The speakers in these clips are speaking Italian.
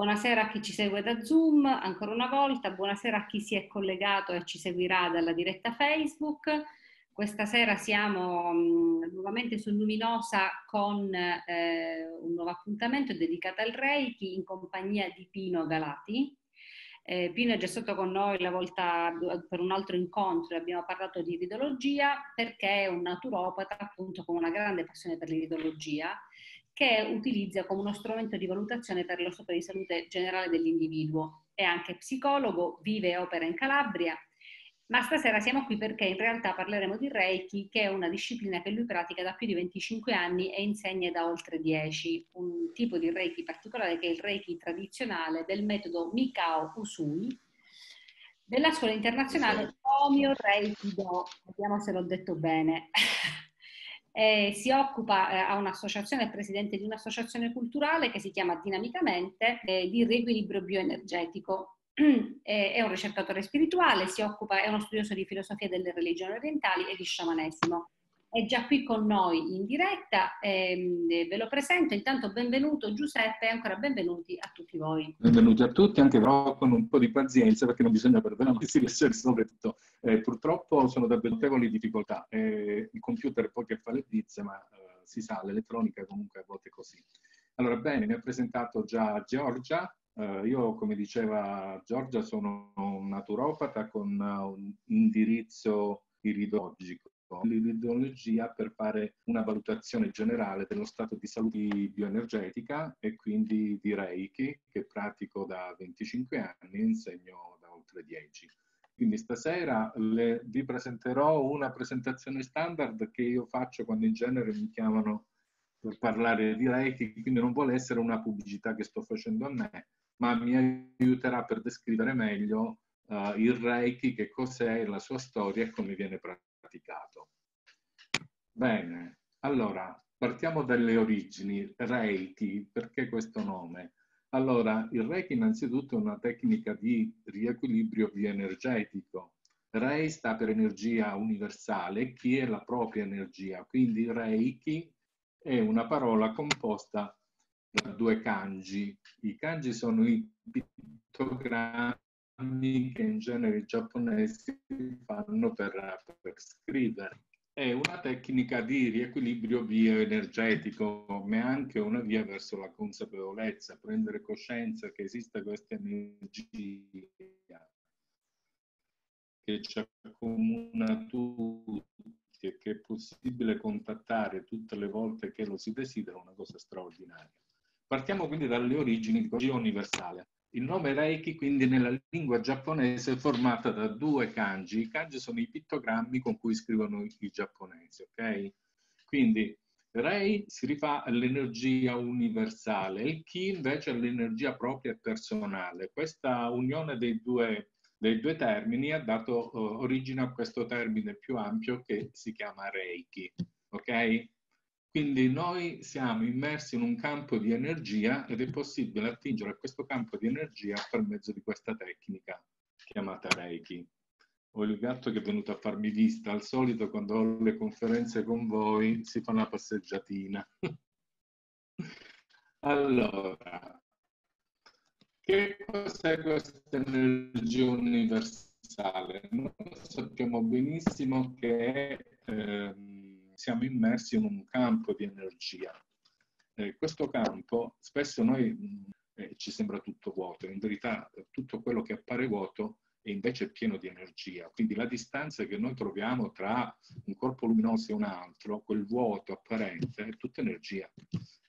Buonasera a chi ci segue da Zoom, ancora una volta, buonasera a chi si è collegato e ci seguirà dalla diretta Facebook. Questa sera siamo mh, nuovamente su Luminosa con eh, un nuovo appuntamento dedicato al Reiki in compagnia di Pino Galati. Eh, Pino è già stato con noi la volta per un altro incontro e abbiamo parlato di iridologia perché è un naturopata appunto con una grande passione per l'iridologia che utilizza come uno strumento di valutazione per lo stato di salute generale dell'individuo. È anche psicologo, vive e opera in Calabria, ma stasera siamo qui perché in realtà parleremo di Reiki, che è una disciplina che lui pratica da più di 25 anni e insegna da oltre 10, un tipo di Reiki particolare che è il Reiki tradizionale del metodo Mikao Usui, della scuola internazionale Omio Reiki Do, vediamo se l'ho detto bene. Eh, si occupa, eh, un'associazione, è presidente di un'associazione culturale che si chiama Dinamicamente eh, di riequilibrio bioenergetico. è un ricercatore spirituale, si occupa, è uno studioso di filosofia delle religioni orientali e di sciamanesimo è già qui con noi in diretta, ehm, ve lo presento, intanto benvenuto Giuseppe e ancora benvenuti a tutti voi. Benvenuti a tutti, anche però con un po' di pazienza perché non bisogna perdere la si riesce a Eh, purtroppo sono da notevoli difficoltà, eh, il computer poi che fa le pizze, ma eh, si sa, l'elettronica comunque a volte è così. Allora bene, mi ha presentato già Giorgia, Uh, io, come diceva Giorgia, sono un naturopata con un indirizzo iridologico l'ideologia per fare una valutazione generale dello stato di salute bioenergetica e quindi di Reiki che pratico da 25 anni e insegno da oltre 10. Quindi stasera le, vi presenterò una presentazione standard che io faccio quando in genere mi chiamano per parlare di Reiki, quindi non vuole essere una pubblicità che sto facendo a me, ma mi aiuterà per descrivere meglio uh, il Reiki, che cos'è, la sua storia e come viene praticato praticato. Bene, allora partiamo dalle origini. Reiki, perché questo nome? Allora, il Reiki innanzitutto è una tecnica di riequilibrio bioenergetico. Rei sta per energia universale, chi è la propria energia. Quindi Reiki è una parola composta da due kanji. I kanji sono i pittogrammi che in genere i giapponesi fanno per, per scrivere. È una tecnica di riequilibrio bioenergetico, ma è anche una via verso la consapevolezza, prendere coscienza che esiste questa energia che ci accomuna tutti e che è possibile contattare tutte le volte che lo si desidera, una cosa straordinaria. Partiamo quindi dalle origini di così universale. Il nome Reiki quindi nella lingua giapponese è formata da due kanji. I kanji sono i pittogrammi con cui scrivono i giapponesi, ok? Quindi Rei si rifà all'energia universale, il Ki invece all'energia propria e personale. Questa unione dei due, dei due termini ha dato uh, origine a questo termine più ampio che si chiama Reiki, ok? Quindi noi siamo immersi in un campo di energia ed è possibile attingere a questo campo di energia per mezzo di questa tecnica chiamata Reiki. Ho il gatto che è venuto a farmi vista, al solito quando ho le conferenze con voi si fa una passeggiatina. allora, che cos'è questa energia universale? Noi sappiamo benissimo che. Ehm, siamo immersi in un campo di energia. Eh, questo campo spesso noi eh, ci sembra tutto vuoto, in verità tutto quello che appare vuoto è invece pieno di energia. Quindi la distanza che noi troviamo tra un corpo luminoso e un altro, quel vuoto apparente, è tutta energia.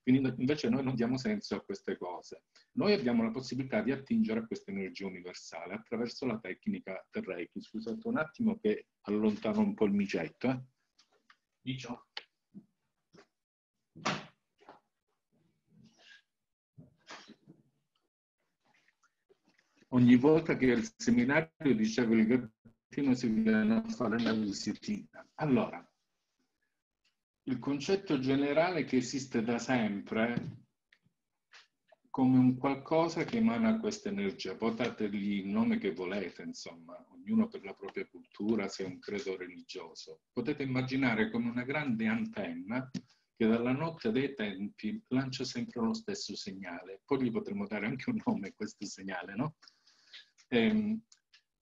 Quindi invece noi non diamo senso a queste cose. Noi abbiamo la possibilità di attingere a questa energia universale attraverso la tecnica del Reiki. Scusate un attimo che allontano un po' il micetto. Eh? 18. Ogni volta che al seminario dicevo il gattino si viene a fare una visitina. Allora, il concetto generale che esiste da sempre come un qualcosa che emana questa energia. Votategli il nome che volete, insomma, ognuno per la propria cultura, se è un credo religioso. Potete immaginare come una grande antenna che dalla notte dei tempi lancia sempre lo stesso segnale. Poi gli potremmo dare anche un nome a questo segnale, no? Ehm,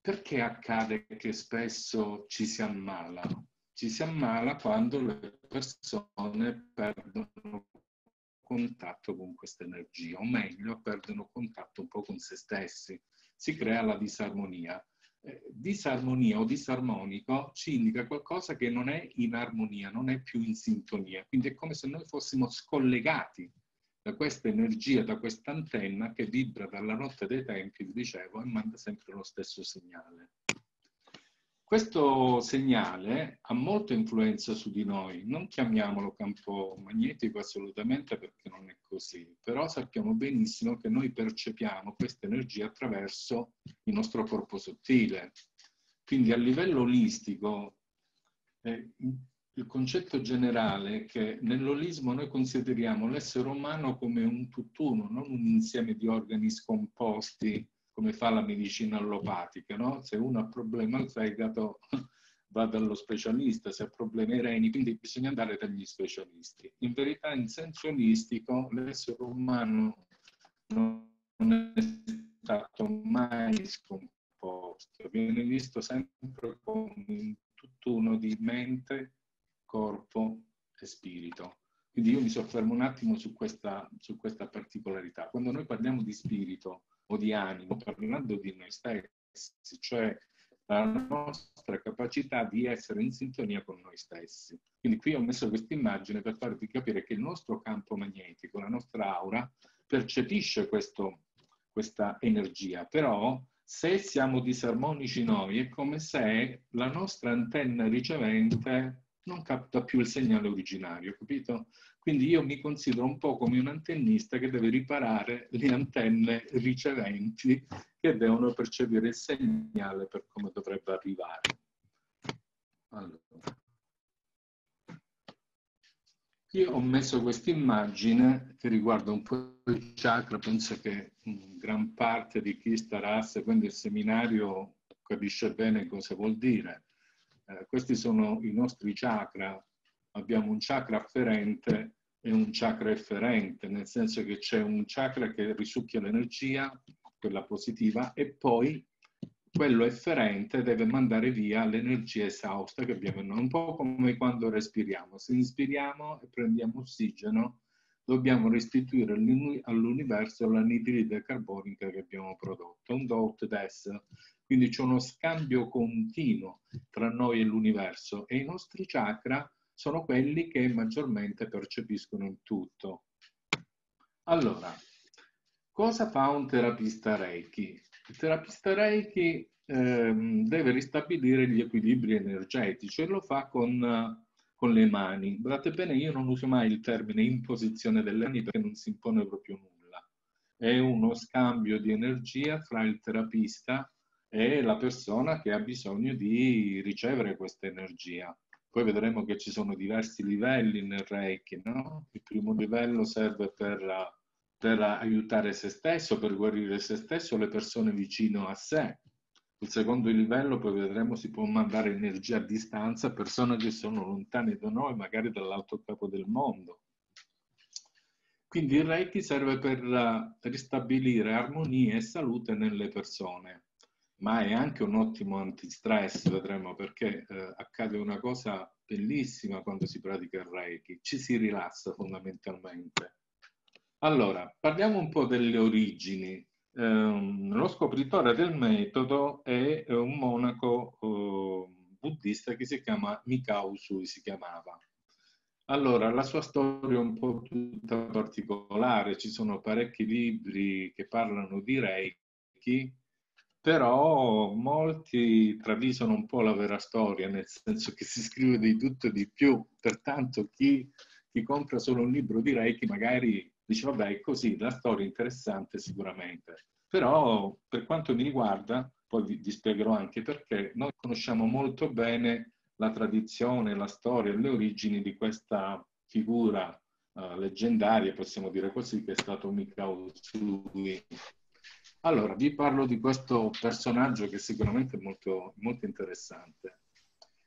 perché accade che spesso ci si ammala? Ci si ammala quando le persone perdono contatto con questa energia, o meglio, perdono contatto un po' con se stessi. Si crea la disarmonia. Eh, disarmonia o disarmonico ci indica qualcosa che non è in armonia, non è più in sintonia. Quindi è come se noi fossimo scollegati da questa energia, da questa antenna che vibra dalla notte dei tempi, vi dicevo, e manda sempre lo stesso segnale. Questo segnale ha molta influenza su di noi, non chiamiamolo campo magnetico assolutamente perché non è così, però sappiamo benissimo che noi percepiamo questa energia attraverso il nostro corpo sottile. Quindi a livello olistico, eh, il concetto generale è che nell'olismo noi consideriamo l'essere umano come un tutt'uno, non un insieme di organi scomposti come fa la medicina allopatica, no? Se uno ha problema al fegato va dallo specialista, se ha problemi ai reni, quindi bisogna andare dagli specialisti. In verità, in senso olistico, l'essere umano non è stato mai scomposto, viene visto sempre come un tutt'uno di mente, corpo e spirito. Quindi io mi soffermo un attimo su questa, su questa particolarità. Quando noi parliamo di spirito, di animo, parlando di noi stessi, cioè la nostra capacità di essere in sintonia con noi stessi. Quindi qui ho messo questa immagine per farvi capire che il nostro campo magnetico, la nostra aura, percepisce questo, questa energia, però se siamo disarmonici noi è come se la nostra antenna ricevente non capta più il segnale originario, capito? Quindi io mi considero un po' come un antennista che deve riparare le antenne riceventi che devono percepire il segnale per come dovrebbe arrivare. Allora. Io ho messo questa immagine che riguarda un po' il chakra, penso che gran parte di chi starà seguendo il seminario capisce bene cosa vuol dire. Eh, questi sono i nostri chakra, abbiamo un chakra afferente e un chakra efferente, nel senso che c'è un chakra che risucchia l'energia, quella positiva, e poi quello efferente deve mandare via l'energia esausta che abbiamo noi, un po' come quando respiriamo. Se inspiriamo e prendiamo ossigeno, dobbiamo restituire all'universo l'anidride carbonica che abbiamo prodotto, un dot des. Quindi c'è uno scambio continuo tra noi e l'universo e i nostri chakra sono quelli che maggiormente percepiscono il tutto. Allora, cosa fa un terapista Reiki? Il terapista Reiki ehm, deve ristabilire gli equilibri energetici e lo fa con, con le mani. Guardate bene, io non uso mai il termine imposizione delle mani perché non si impone proprio nulla. È uno scambio di energia fra il terapista e la persona che ha bisogno di ricevere questa energia. Poi vedremo che ci sono diversi livelli nel Reiki, no? Il primo livello serve per, per aiutare se stesso, per guarire se stesso, le persone vicino a sé. Il secondo livello, poi vedremo, si può mandare energia a distanza a persone che sono lontane da noi, magari dall'altro capo del mondo. Quindi il Reiki serve per ristabilire armonia e salute nelle persone ma è anche un ottimo antistress, vedremo, perché eh, accade una cosa bellissima quando si pratica il Reiki, ci si rilassa fondamentalmente. Allora, parliamo un po' delle origini. Eh, lo scopritore del metodo è un monaco eh, buddista che si chiama Mikao Usui, si chiamava. Allora, la sua storia è un po' tutta particolare, ci sono parecchi libri che parlano di Reiki, però molti travisano un po' la vera storia, nel senso che si scrive di tutto e di più, pertanto chi, chi compra solo un libro di Reiki magari dice vabbè è così, la storia è interessante sicuramente, però per quanto mi riguarda, poi vi, vi spiegherò anche perché, noi conosciamo molto bene la tradizione, la storia, le origini di questa figura uh, leggendaria, possiamo dire così, che è stato Mikao Tsui, allora, vi parlo di questo personaggio che sicuramente è molto, molto interessante.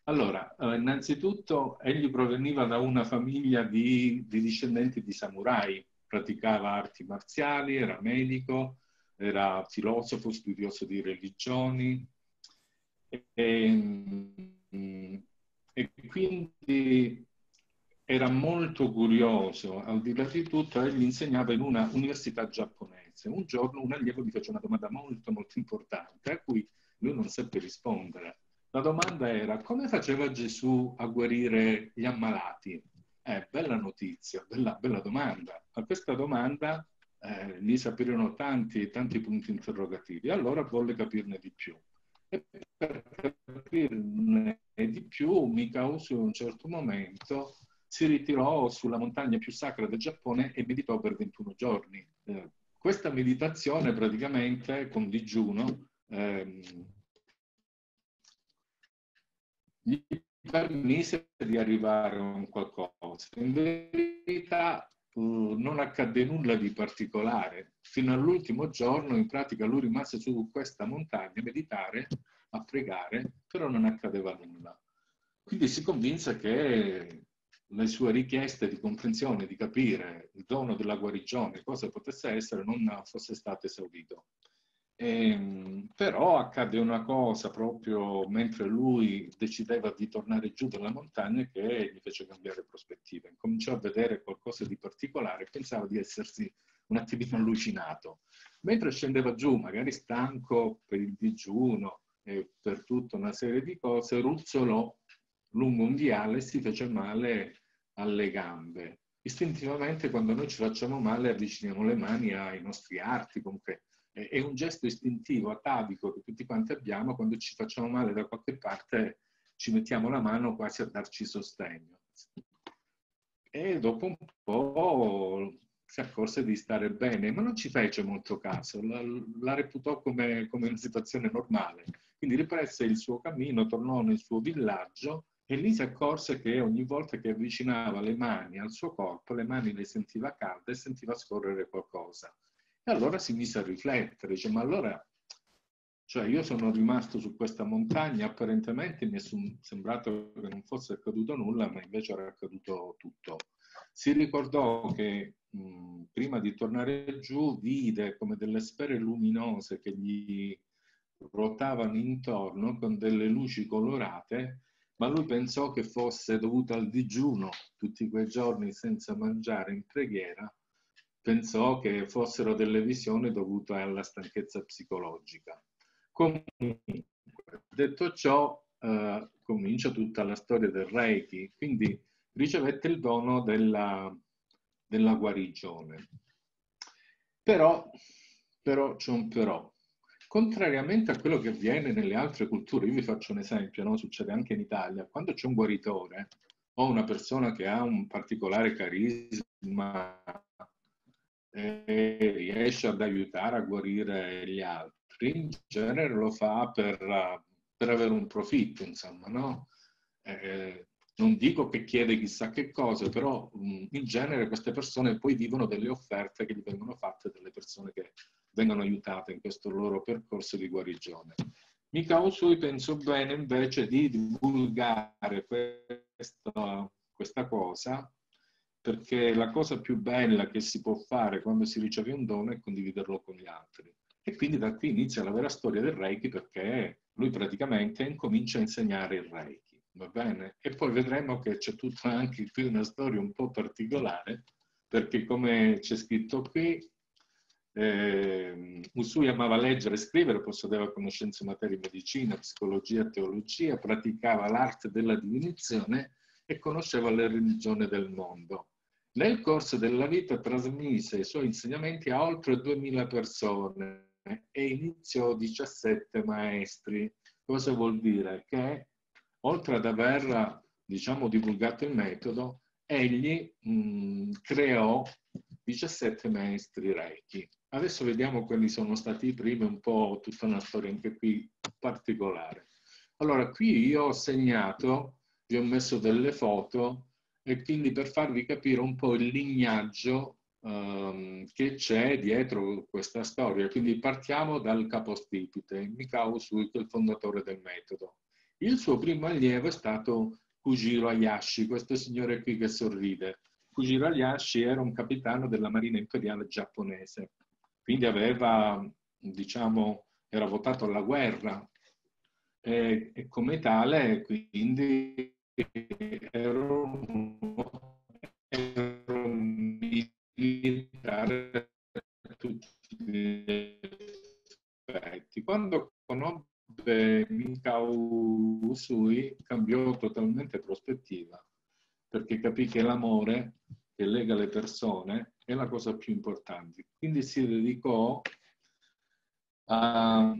Allora, eh, innanzitutto egli proveniva da una famiglia di, di, discendenti di samurai, praticava arti marziali, era medico, era filosofo, studioso di religioni e, mm, e quindi era molto curioso, al di là di tutto, egli insegnava in una università giapponese. Un giorno un allievo gli fece una domanda molto molto importante a cui lui non seppe rispondere la domanda era come faceva Gesù a guarire gli ammalati? Eh, bella notizia, bella, bella domanda. A questa domanda eh, si aprirono tanti, tanti punti interrogativi. Allora volle capirne di più. E per capirne di più, Mikausu in un certo momento si ritirò sulla montagna più sacra del Giappone e meditò per 21 giorni. Eh, questa meditazione praticamente con digiuno ehm, gli permise di arrivare a un qualcosa. In verità uh, non accadde nulla di particolare. Fino all'ultimo giorno, in pratica, lui rimase su questa montagna a meditare, a pregare, però non accadeva nulla. Quindi si convinse che le sue richieste di comprensione, di capire il dono della guarigione, cosa potesse essere, non fosse stato esaudito. E, ehm, però accade una cosa proprio mentre lui decideva di tornare giù dalla montagna che gli fece cambiare prospettiva. Cominciò a vedere qualcosa di particolare, pensava di essersi un attimino allucinato. Mentre scendeva giù, magari stanco per il digiuno e per tutta una serie di cose, ruzzolò lungo un viale e si fece male alle gambe. Istintivamente quando noi ci facciamo male avviciniamo le mani ai nostri arti, comunque è un gesto istintivo, atavico che tutti quanti abbiamo quando ci facciamo male da qualche parte ci mettiamo la mano quasi a darci sostegno. E dopo un po' si accorse di stare bene, ma non ci fece molto caso, la, la reputò come, come, una situazione normale. Quindi riprese il suo cammino, tornò nel suo villaggio e lì si accorse che ogni volta che avvicinava le mani al suo corpo, le mani le sentiva calde e sentiva scorrere qualcosa. E allora si mise a riflettere, dice, ma allora, cioè io sono rimasto su questa montagna, apparentemente mi è sembrato che non fosse accaduto nulla, ma invece era accaduto tutto. Si ricordò che mh, prima di tornare giù vide come delle sfere luminose che gli ruotavano intorno con delle luci colorate, ma lui pensò che fosse dovuto al digiuno tutti quei giorni senza mangiare in preghiera pensò che fossero delle visioni dovute alla stanchezza psicologica. Comunque, detto ciò, eh, comincia tutta la storia del Reiki, quindi ricevette il dono della, della guarigione. Però, però c'è un però. Contrariamente a quello che avviene nelle altre culture, io vi faccio un esempio, no? succede anche in Italia, quando c'è un guaritore o una persona che ha un particolare carisma e riesce ad aiutare a guarire gli altri, in genere lo fa per, per avere un profitto, insomma, no? Eh, non dico che chiede chissà che cosa, però in genere queste persone poi vivono delle offerte che gli vengono fatte dalle persone che vengono aiutate in questo loro percorso di guarigione. Mica Usui penso bene invece di divulgare questa, questa cosa perché la cosa più bella che si può fare quando si riceve un dono è condividerlo con gli altri. E quindi da qui inizia la vera storia del Reiki perché lui praticamente incomincia a insegnare il Reiki, va bene? E poi vedremo che c'è tutta anche qui una storia un po' particolare perché come c'è scritto qui, eh, Usui amava leggere e scrivere, possedeva conoscenze in materia di medicina, psicologia, teologia, praticava l'arte della divinazione e conosceva le religioni del mondo. Nel corso della vita trasmise i suoi insegnamenti a oltre 2000 persone e iniziò 17 maestri. Cosa vuol dire? Che oltre ad aver diciamo, divulgato il metodo, egli mh, creò 17 maestri Reiki. Adesso vediamo quali sono stati i primi, un po' tutta una storia anche qui particolare. Allora, qui io ho segnato, vi ho messo delle foto e quindi per farvi capire un po' il lignaggio um, che c'è dietro questa storia. Quindi partiamo dal capostipite, Mikao Suiko, il fondatore del metodo. Il suo primo allievo è stato Kujiro Hayashi, questo signore qui che sorride. Kujiro Hayashi era un capitano della Marina Imperiale giapponese, quindi aveva, diciamo, era votato alla guerra e, e come tale quindi era un, militare a tutti gli effetti. Quando conobbe Mikao Usui cambiò totalmente prospettiva perché capì che l'amore che lega le persone è la cosa più importante. Quindi si dedicò a,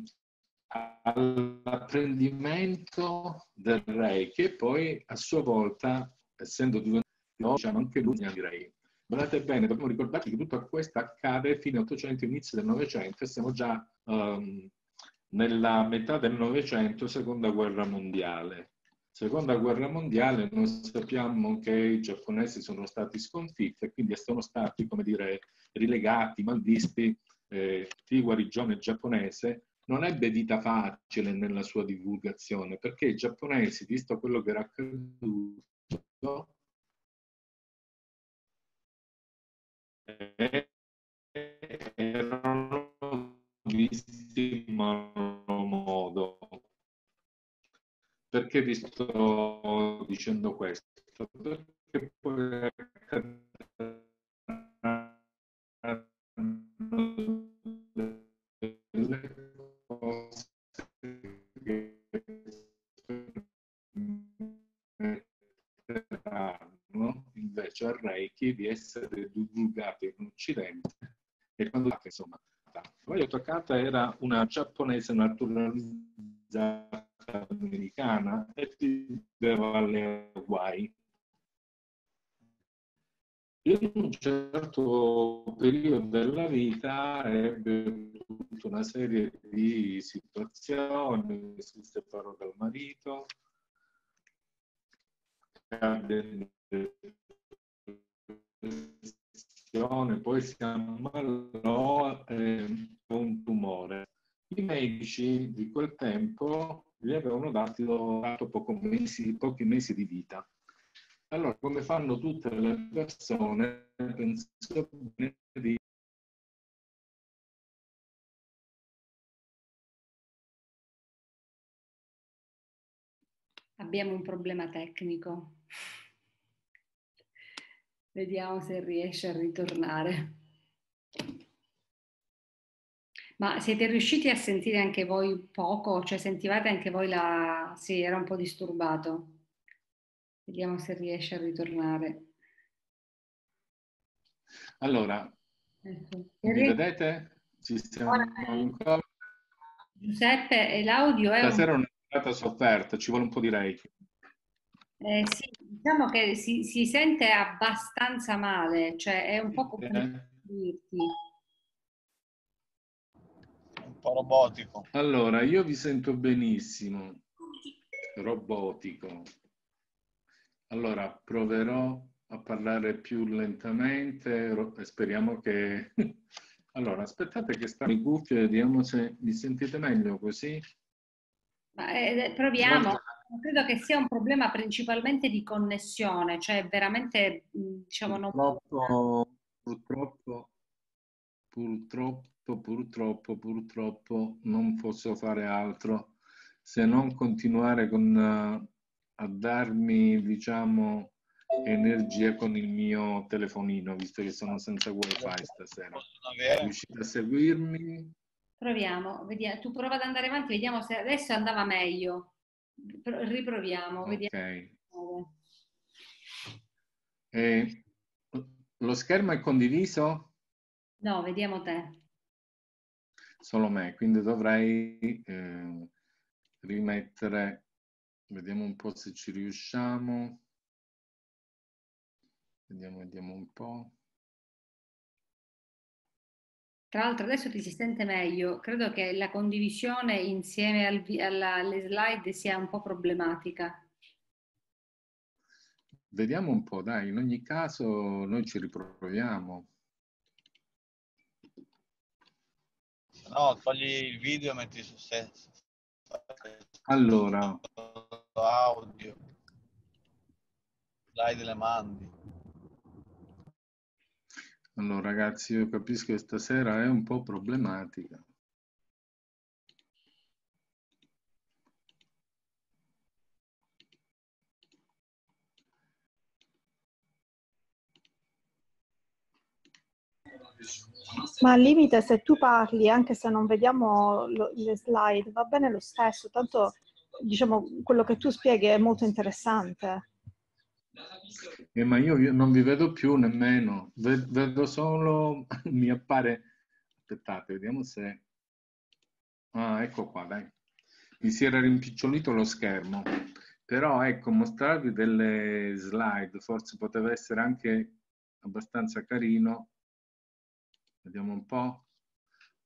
all'apprendimento del Reiki e poi a sua volta, essendo diventato diciamo, anche lui direi. Guardate bene, dobbiamo ricordarci che tutto questo accade fine 800, inizio del Novecento e siamo già um, nella metà del Novecento, seconda guerra mondiale. Seconda guerra mondiale, noi sappiamo che i giapponesi sono stati sconfitti e quindi sono stati, come dire, rilegati, malvisti. Eh, di guarigione giapponese non ebbe vita facile nella sua divulgazione, perché i giapponesi, visto quello che era accaduto, erano visti in malo modo. Perché vi sto dicendo questo? Perché poi invece al Reiki di essere divulgate in Occidente e quando insomma Mario Toccata era una giapponese naturalizzata americana e viveva alle Hawaii. In un certo periodo della vita ebbe tutta una serie di situazioni, si separò dal marito, cadde poi si ammalò eh, un tumore. I medici di quel tempo gli avevano dato, dato mesi, pochi mesi di vita. Allora, come fanno tutte le persone, penso di Abbiamo un problema tecnico. Vediamo se riesce a ritornare. Ma siete riusciti a sentire anche voi poco? Cioè sentivate anche voi la... Sì, era un po' disturbato. Vediamo se riesce a ritornare. Allora, ecco. mi vedete? Ci stiamo ancora? Giuseppe, l'audio è... Stasera un... è stata sofferta, ci vuole un po' di reiki. Eh, sì, diciamo che si, si, sente abbastanza male, cioè è un po' come dirti. Un po' robotico. Allora, io vi sento benissimo. Robotico. Allora, proverò a parlare più lentamente e speriamo che... Allora, aspettate che stanno in cuffie, vediamo se mi sentite meglio così. Ma, eh, proviamo. Credo che sia un problema principalmente di connessione, cioè veramente diciamo purtroppo, non... purtroppo, purtroppo, purtroppo, purtroppo non posso fare altro se non continuare con, uh, a darmi, diciamo, energia con il mio telefonino, visto che sono senza wifi stasera. Riuscite a seguirmi? Proviamo, vediamo. tu prova ad andare avanti, vediamo se adesso andava meglio. Riproviamo, okay. Eh, lo schermo è condiviso? No, vediamo te. Solo me, quindi dovrei eh, rimettere, vediamo un po' se ci riusciamo. Vediamo, vediamo un po'. Tra l'altro adesso ti si sente meglio, credo che la condivisione insieme al, alla, alle slide sia un po' problematica. Vediamo un po', dai, in ogni caso noi ci riproviamo. No, togli il video e metti su sé. Allora, audio, slide le mandi. Allora ragazzi, io capisco che stasera è un po' problematica. Ma al limite se tu parli, anche se non vediamo lo, le slide, va bene lo stesso, tanto diciamo quello che tu spieghi è molto interessante. Eh, ma io, io, non vi vedo più nemmeno, vedo solo, mi appare, aspettate, vediamo se... Ah, ecco qua, dai. Mi si era rimpicciolito lo schermo, però ecco, mostrarvi delle slide forse poteva essere anche abbastanza carino Vediamo un po'.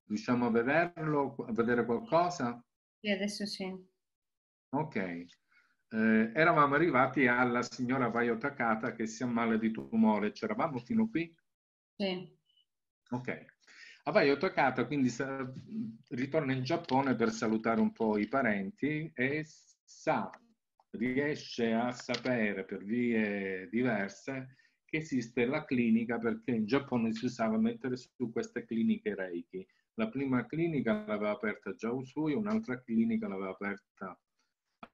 Riusciamo a vederlo, a vedere qualcosa? Sì, adesso sì. Ok. Eh, eravamo arrivati alla signora Vaio Takata che si ammala di tumore. C'eravamo fino qui? Sì. Ok. Avaio Takata quindi sa, ritorna in Giappone per salutare un po' i parenti e sa, riesce a sapere per vie diverse che esiste la clinica perché in Giappone si usava mettere su queste cliniche Reiki. La prima clinica l'aveva aperta già Usui, un'altra clinica l'aveva aperta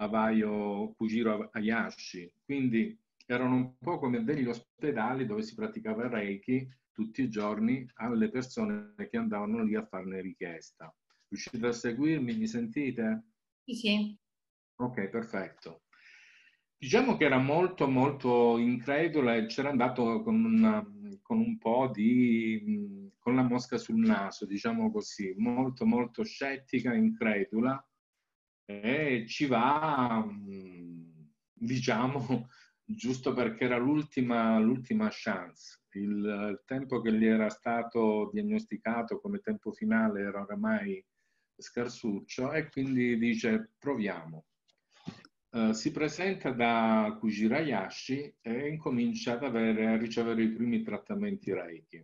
Avaio Kujiro Ayashi. Quindi erano un po' come degli ospedali dove si praticava Reiki tutti i giorni alle persone che andavano lì a farne richiesta. Riuscite a seguirmi? Mi sentite? Sì, sì. Ok, perfetto. Diciamo che era molto molto incredula e c'era andato con, una, con un po' di... con la mosca sul naso, diciamo così, molto molto scettica, incredula e ci va, diciamo, giusto perché era l'ultima, l'ultima chance. Il, il tempo che gli era stato diagnosticato come tempo finale era oramai scarsuccio e quindi dice proviamo Uh, si presenta da Kujirayashi e incomincia ad avere, a ricevere i primi trattamenti Reiki.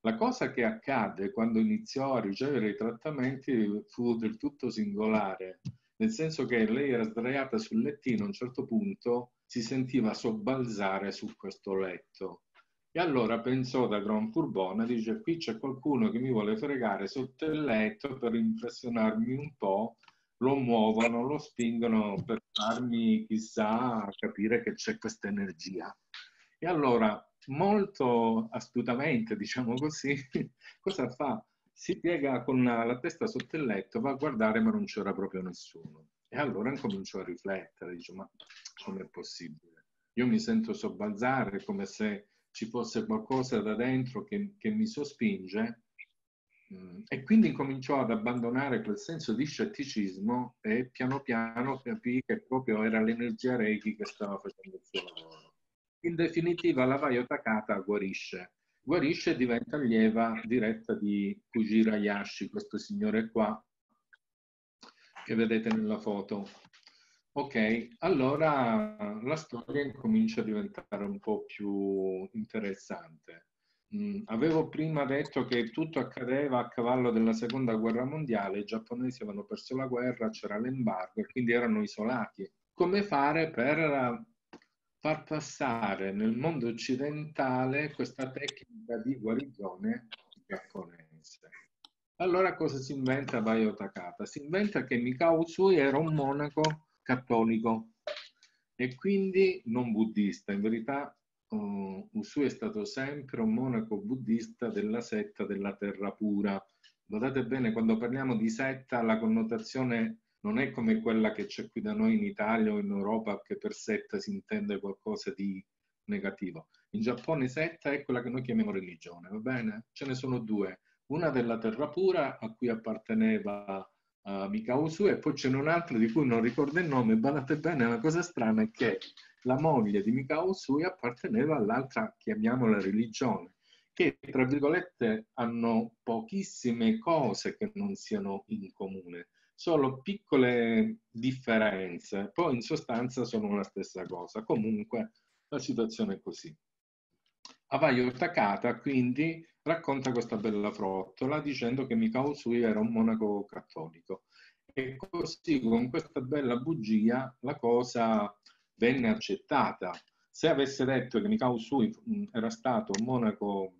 La cosa che accadde quando iniziò a ricevere i trattamenti fu del tutto singolare, nel senso che lei era sdraiata sul lettino, a un certo punto si sentiva sobbalzare su questo letto. E allora pensò da Gran Furbona, dice qui c'è qualcuno che mi vuole fregare sotto il letto per impressionarmi un po' lo muovono, lo spingono per farmi chissà capire che c'è questa energia. E allora, molto astutamente, diciamo così, cosa fa? Si piega con la testa sotto il letto, va a guardare ma non c'era proprio nessuno. E allora incomincio a riflettere, dice ma com'è possibile? Io mi sento sobbalzare come se ci fosse qualcosa da dentro che, che mi sospinge Mm, e quindi incominciò ad abbandonare quel senso di scetticismo e piano piano capì che proprio era l'energia Reiki che stava facendo il suo lavoro. In definitiva la Vaio Takata guarisce. Guarisce e diventa allieva diretta di Kujira Yashi, questo signore qua che vedete nella foto. Ok, allora la storia incomincia a diventare un po' più interessante. Mm, avevo prima detto che tutto accadeva a cavallo della seconda guerra mondiale, i giapponesi avevano perso la guerra, c'era l'embargo e quindi erano isolati. Come fare per far passare nel mondo occidentale questa tecnica di guarigione giapponese? Allora cosa si inventa Bayo Takata? Si inventa che Mikao Usui era un monaco cattolico e quindi non buddista, in verità uh, Usui è stato sempre un monaco buddista della setta della terra pura. Guardate bene, quando parliamo di setta la connotazione non è come quella che c'è qui da noi in Italia o in Europa, che per setta si intende qualcosa di negativo. In Giappone setta è quella che noi chiamiamo religione, va bene? Ce ne sono due. Una della terra pura, a cui apparteneva uh, Mikao Usui, e poi c'è un'altra di cui non ricordo il nome. Guardate bene, la cosa strana è che la moglie di Mikao Usui apparteneva all'altra, chiamiamola religione, che tra virgolette hanno pochissime cose che non siano in comune, solo piccole differenze, poi in sostanza sono la stessa cosa. Comunque la situazione è così. Avaio Takata quindi racconta questa bella frottola dicendo che Mikao Usui era un monaco cattolico E così con questa bella bugia la cosa venne accettata. Se avesse detto che Mikao Sui era stato un monaco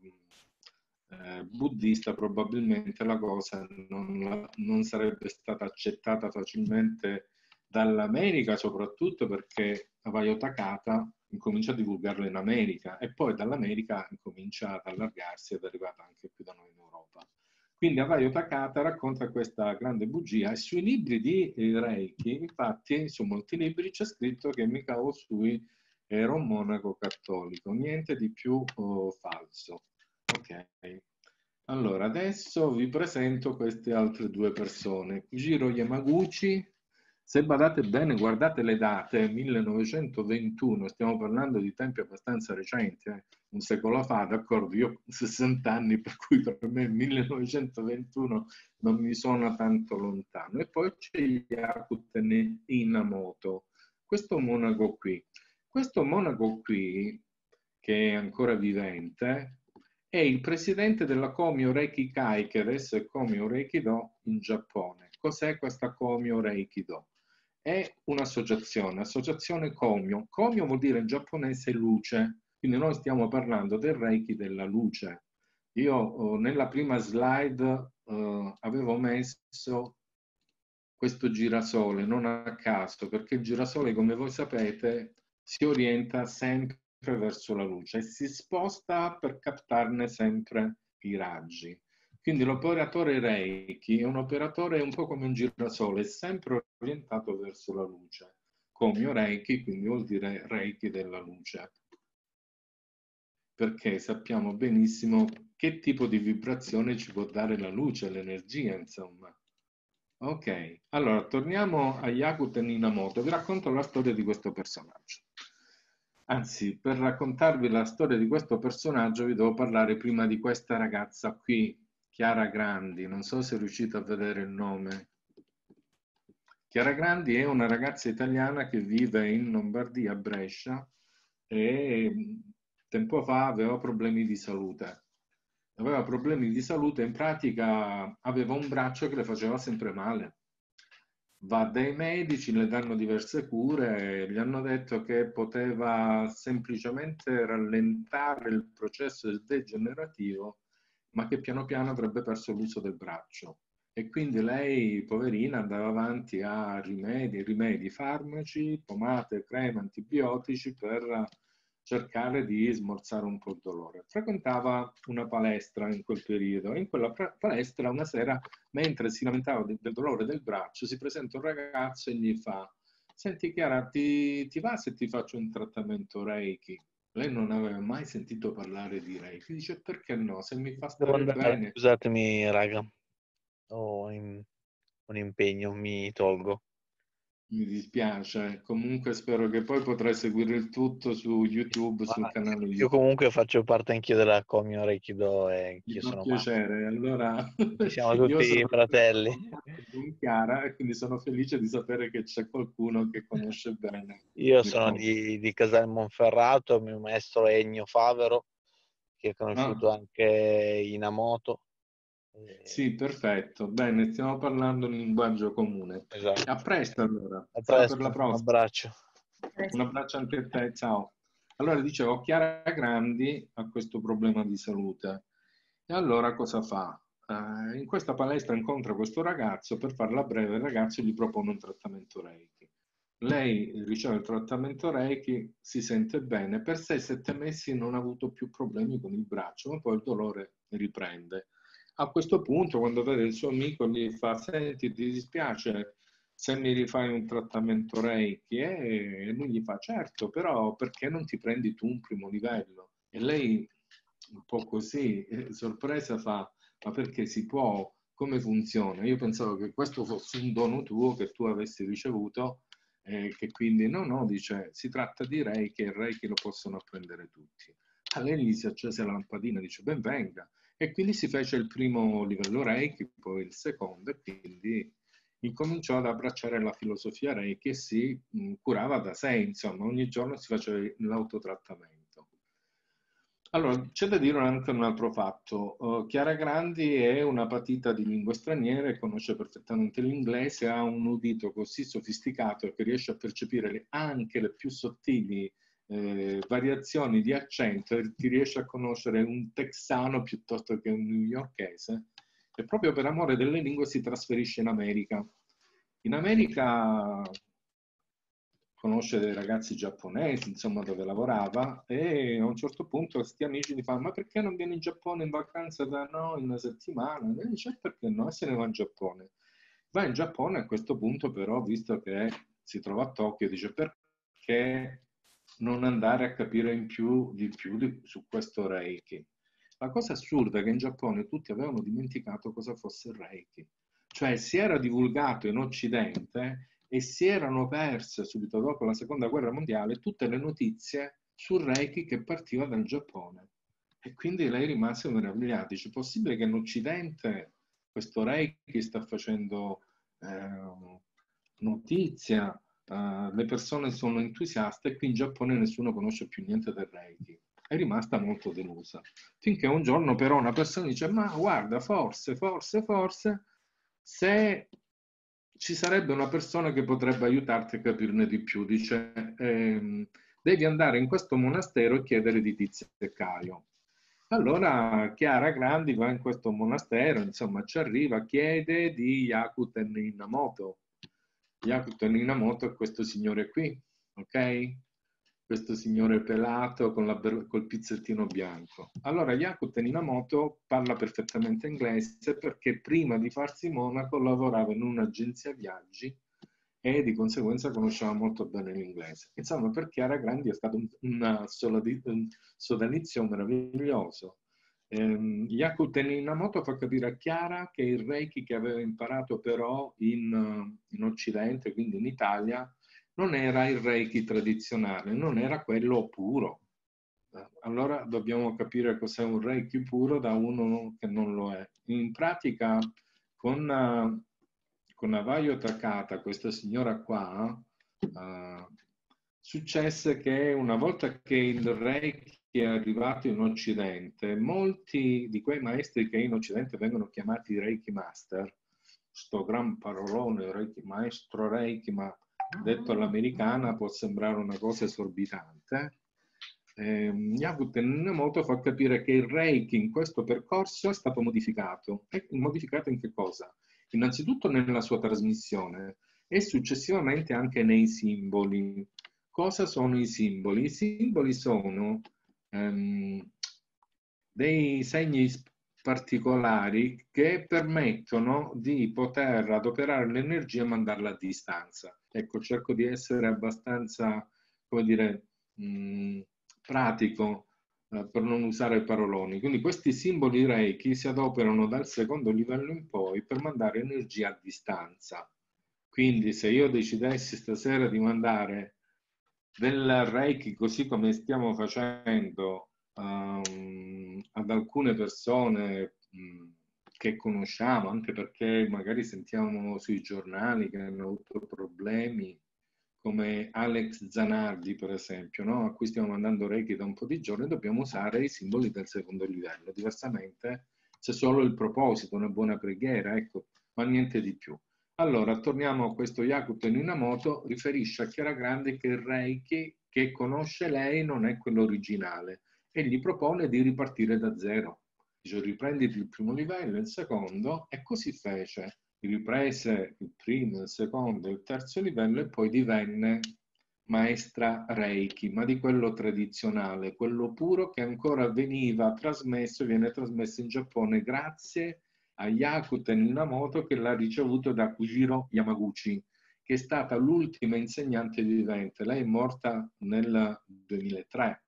eh, buddista, probabilmente la cosa non, non sarebbe stata accettata facilmente dall'America, soprattutto perché Avaio Takata incomincia a divulgarlo in America e poi dall'America incomincia ad allargarsi ed è arrivata anche qui da noi in Europa. Quindi Avaio Takata racconta questa grande bugia e sui libri di Reiki, infatti su molti libri c'è scritto che Mikao Sui era un monaco cattolico, niente di più oh, falso. Ok. Allora, adesso vi presento queste altre due persone. Kujiro Yamaguchi, se badate bene, guardate le date, 1921, stiamo parlando di tempi abbastanza recenti, eh? un secolo fa, d'accordo, io ho 60 anni, per cui per me 1921 non mi suona tanto lontano. E poi c'è Yakuten Inamoto, questo monaco qui. Questo monaco qui, che è ancora vivente, è il presidente della Komio Reiki Kai, che adesso è Komio Reiki Do in Giappone. Cos'è questa Komio Reiki Do? è un'associazione, associazione Komyo. Komyo vuol dire in giapponese luce, quindi noi stiamo parlando del Reiki della luce. Io oh, nella prima slide eh, avevo messo questo girasole, non a caso, perché il girasole, come voi sapete, si orienta sempre verso la luce e si sposta per captarne sempre i raggi. Quindi l'operatore Reiki è un operatore un po' come un girasole, sempre orientato verso la luce. Comio Reiki, quindi vuol dire Reiki della luce. Perché sappiamo benissimo che tipo di vibrazione ci può dare la luce, l'energia, insomma. Ok, allora torniamo a Yakuten Inamoto. Vi racconto la storia di questo personaggio. Anzi, per raccontarvi la storia di questo personaggio vi devo parlare prima di questa ragazza qui, Chiara Grandi, non so se riuscite a vedere il nome. Chiara Grandi è una ragazza italiana che vive in Lombardia, Brescia, e tempo fa aveva problemi di salute. Aveva problemi di salute, in pratica aveva un braccio che le faceva sempre male. Va dai medici, le danno diverse cure, gli hanno detto che poteva semplicemente rallentare il processo degenerativo ma che piano piano avrebbe perso l'uso del braccio. E quindi lei, poverina, andava avanti a rimedi, rimedi, farmaci, pomate, creme, antibiotici per cercare di smorzare un po' il dolore. Frequentava una palestra in quel periodo e in quella palestra una sera, mentre si lamentava del, dolore del braccio, si presenta un ragazzo e gli fa Senti Chiara, ti, ti va se ti faccio un trattamento Reiki? Lei non aveva mai sentito parlare di Reiki. Dice perché no? Se mi fa stare andare, bene. Scusatemi, raga. Ho un impegno, mi tolgo. Mi dispiace, comunque spero che poi potrai seguire il tutto su YouTube, sul canale YouTube. Io comunque faccio parte anch'io della Comio Reikido e Mi fa piacere, allora siamo tutti fratelli. Chiara e quindi sono felice di sapere che c'è qualcuno che conosce bene. Io sono di, di, Casal Monferrato, il mio maestro è Ennio Favero, che è conosciuto ah. anche in Amoto sì, perfetto. Bene, stiamo parlando in linguaggio comune. Esatto. A presto allora. A presto, per la prossima. Un abbraccio. Un abbraccio anche a te, ciao. Allora dicevo, Chiara Grandi ha questo problema di salute. E allora cosa fa? Uh, in questa palestra incontra questo ragazzo, per farla breve, il ragazzo gli propone un trattamento Reiki. Lei riceve il trattamento Reiki, si sente bene, per 6-7 mesi non ha avuto più problemi con il braccio, ma poi il dolore riprende. A questo punto, quando vede il suo amico, gli fa: Senti, ti dispiace se mi rifai un trattamento Reiki? E lui gli fa: Certo, però perché non ti prendi tu un primo livello? E lei, un po' così, eh, sorpresa, fa: Ma perché si può? Come funziona? Io pensavo che questo fosse un dono tuo che tu avessi ricevuto eh, che quindi no, no, dice, si tratta di Reiki e Reiki lo possono apprendere tutti. A lei gli si accese la lampadina, dice, ben venga. E quindi si fece il primo livello Reiki, poi il secondo, e quindi incominciò ad abbracciare la filosofia Reiki e si mh, curava da sé, insomma, ogni giorno si faceva l'autotrattamento. Allora, c'è da dire anche un altro fatto. Uh, Chiara Grandi è una patita di lingue straniere, conosce perfettamente l'inglese, ha un udito così sofisticato che riesce a percepire anche le più sottili eh, variazioni di accento e ti riesce a conoscere un texano piuttosto che un newyorkese e proprio per amore delle lingue si trasferisce in America. In America conosce dei ragazzi giapponesi, insomma, dove lavorava e a un certo punto questi amici gli fanno ma perché non vieni in Giappone in vacanza da noi una settimana? E dice perché no? E se ne va in Giappone. Va in Giappone a questo punto però, visto che si trova a Tokyo, dice perché non andare a capire in più, di più di, su questo Reiki? La cosa assurda è che in Giappone tutti avevano dimenticato cosa fosse il Reiki. Cioè si era divulgato in Occidente e si erano perse subito dopo la seconda guerra mondiale tutte le notizie sul Reiki che partiva dal Giappone. E quindi lei rimase meravigliata. Dice, possibile che in Occidente questo Reiki sta facendo eh, notizia, eh, le persone sono entusiaste e qui in Giappone nessuno conosce più niente del Reiki. È rimasta molto delusa. Finché un giorno però una persona dice, ma guarda, forse, forse, forse, se ci sarebbe una persona che potrebbe aiutarti a capirne di più. Dice, ehm, devi andare in questo monastero e chiedere di Tizio e Caio. Allora Chiara Grandi va in questo monastero, insomma ci arriva, chiede di Yakuten Inamoto. Yakuten Inamoto è questo signore qui, ok? questo signore pelato con la, col pizzettino bianco. Allora Yakuten Inamoto parla perfettamente inglese perché prima di farsi monaco lavorava in un'agenzia viaggi e di conseguenza conosceva molto bene l'inglese. Insomma, per Chiara Grandi è stato un, una un sodalizio meraviglioso. Um, Yakuten Inamoto fa capire a Chiara che il Reiki che aveva imparato però in, in Occidente, quindi in Italia, non era il Reiki tradizionale, non era quello puro. Allora dobbiamo capire cos'è un Reiki puro da uno che non lo è. In pratica, con, con Avaio Takata, questa signora qua, uh, successe che una volta che il Reiki è arrivato in Occidente, molti di quei maestri che in Occidente vengono chiamati Reiki Master, sto gran parolone, Reiki Maestro Reiki, ma detto all'americana può sembrare una cosa esorbitante, eh, Yakuten Minamoto fa capire che il Reiki in questo percorso è stato modificato. E modificato in che cosa? Innanzitutto nella sua trasmissione e successivamente anche nei simboli. Cosa sono i simboli? I simboli sono ehm, dei segni particolari che permettono di poter adoperare l'energia e mandarla a distanza. Ecco, cerco di essere abbastanza, come dire, mh, mm, pratico eh, per non usare paroloni. Quindi questi simboli Reiki si adoperano dal secondo livello in poi per mandare energia a distanza. Quindi se io decidessi stasera di mandare del Reiki così come stiamo facendo um, ad alcune persone che conosciamo, anche perché magari sentiamo sui giornali che hanno avuto problemi, come Alex Zanardi per esempio, no? a cui stiamo mandando Reiki da un po' di giorni, dobbiamo usare i simboli del secondo livello, diversamente c'è solo il proposito, una buona preghiera, ecco, ma niente di più. Allora, torniamo a questo Yakuto Ninamoto, riferisce a Chiara Grande che il Reiki che conosce lei non è quello originale, e gli propone di ripartire da zero. Dice riprenditi il primo livello, il secondo, e così fece. Riprese il primo, il secondo, il terzo livello e poi divenne maestra Reiki, ma di quello tradizionale, quello puro che ancora veniva trasmesso, viene trasmesso in Giappone grazie a Yakuten Inamoto che l'ha ricevuto da Kujiro Yamaguchi, che è stata l'ultima insegnante vivente. Lei è morta nel 2003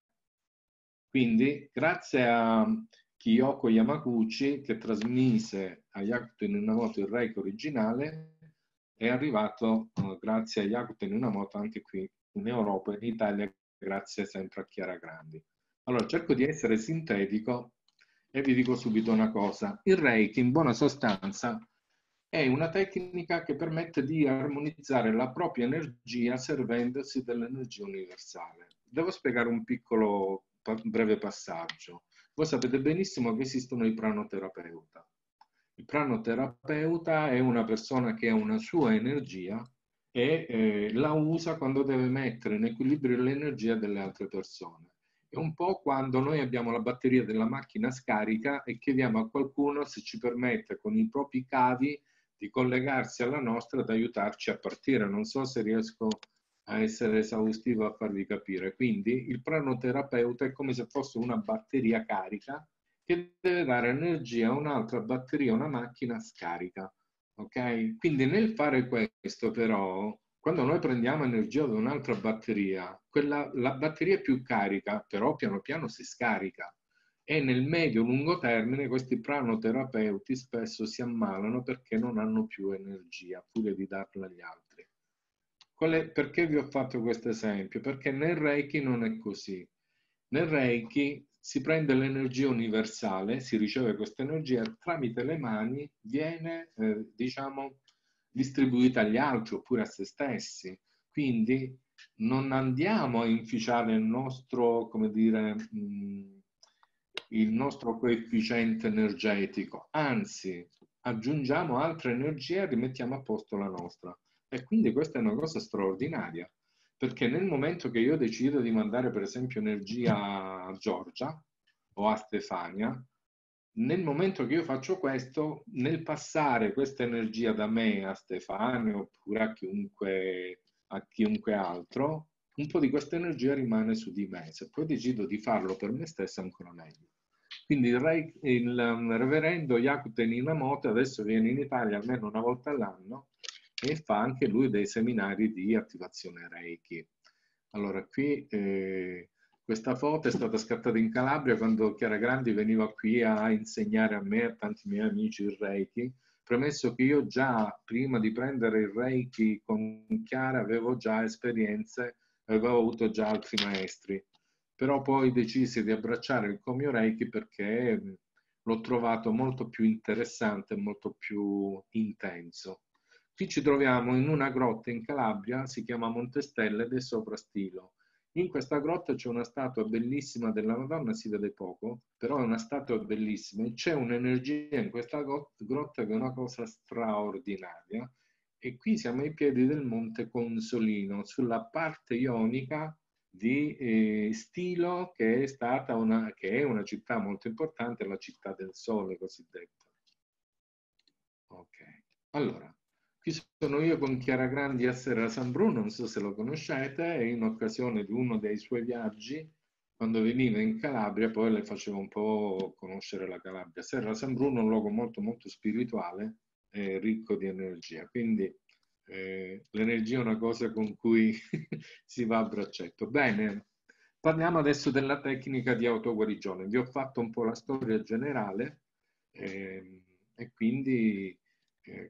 quindi, grazie a Kyoko Yamaguchi, che trasmise a Yakuten Unamoto il Reiki originale, è arrivato, uh, grazie a Yakuten Unamoto, anche qui in Europa e in Italia, grazie sempre a Chiara Grandi. Allora, cerco di essere sintetico e vi dico subito una cosa. Il Reiki, in buona sostanza, è una tecnica che permette di armonizzare la propria energia servendosi dell'energia universale. Devo spiegare un piccolo breve passaggio. Voi sapete benissimo che esistono i pranoterapeuta. Il pranoterapeuta è una persona che ha una sua energia e eh, la usa quando deve mettere in equilibrio l'energia delle altre persone. È un po' quando noi abbiamo la batteria della macchina scarica e chiediamo a qualcuno se ci permette con i propri cavi di collegarsi alla nostra ad aiutarci a partire. Non so se riesco a essere esaustivo a farvi capire. Quindi il pranoterapeuta è come se fosse una batteria carica che deve dare energia a un'altra batteria, una macchina scarica. Ok? Quindi nel fare questo però, quando noi prendiamo energia da un'altra batteria, quella, la batteria più carica però piano piano si scarica e nel medio-lungo termine questi pranoterapeuti spesso si ammalano perché non hanno più energia, pure di darla agli altri. È, perché vi ho fatto questo esempio? Perché nel Reiki non è così. Nel Reiki si prende l'energia universale, si riceve questa energia tramite le mani, viene, eh, diciamo, distribuita agli altri oppure a se stessi. Quindi non andiamo a inficiare il nostro, come dire, mm, il nostro coefficiente energetico, anzi aggiungiamo altre energie e rimettiamo a posto la nostra. E quindi questa è una cosa straordinaria. Perché nel momento che io decido di mandare per esempio energia a Giorgia o a Stefania, nel momento che io faccio questo, nel passare questa energia da me a Stefania oppure a chiunque, a chiunque altro, un po' di questa energia rimane su di me. Se poi decido di farlo per me stesso, ancora meglio. Quindi il, re, il um, reverendo Yakuten Inamoto adesso viene in Italia almeno una volta all'anno e fa anche lui dei seminari di attivazione Reiki. Allora, qui eh, questa foto è stata scattata in Calabria quando Chiara Grandi veniva qui a insegnare a me e a tanti miei amici il Reiki, premesso che io già prima di prendere il Reiki con Chiara avevo già esperienze, avevo avuto già altri maestri, però poi decisi di abbracciare il Comio Reiki perché l'ho trovato molto più interessante, molto più intenso. Qui ci troviamo in una grotta in Calabria, si chiama Montestelle ed è sopra Stilo. In questa grotta c'è una statua bellissima della Madonna, si vede poco, però è una statua bellissima e c'è un'energia in questa grotta che è una cosa straordinaria. E qui siamo ai piedi del Monte Consolino, sulla parte ionica di eh, Stilo, che è, stata una, che è una città molto importante, la città del sole cosiddetta. Ok, allora, Qui sono io con Chiara Grandi a Serra San Bruno, non so se lo conoscete, e in occasione di uno dei suoi viaggi, quando veniva in Calabria, poi le facevo un po' conoscere la Calabria. Serra San Bruno è un luogo molto molto spirituale e ricco di energia, quindi eh, l'energia è una cosa con cui si va a braccetto. Bene, parliamo adesso della tecnica di autoguarigione. Vi ho fatto un po' la storia generale eh, e quindi